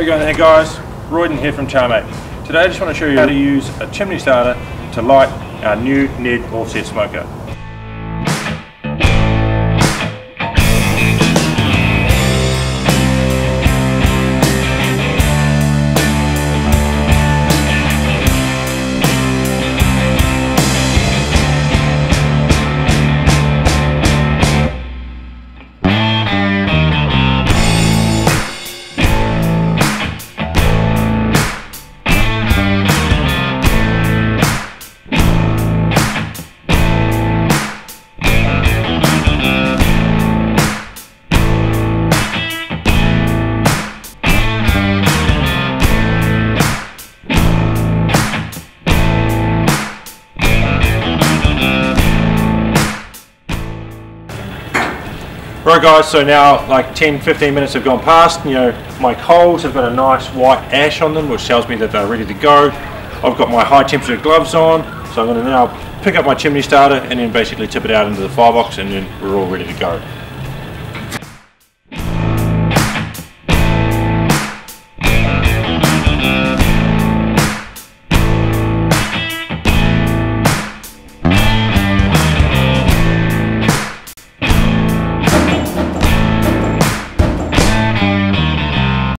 you going there guys? Royden here from Charmate. Today I just want to show you how to use a chimney starter to light our new Ned offset smoker. Right guys, so now like 10-15 minutes have gone past, you know, my coals have got a nice white ash on them which tells me that they're ready to go. I've got my high temperature gloves on, so I'm going to now pick up my chimney starter and then basically tip it out into the firebox and then we're all ready to go.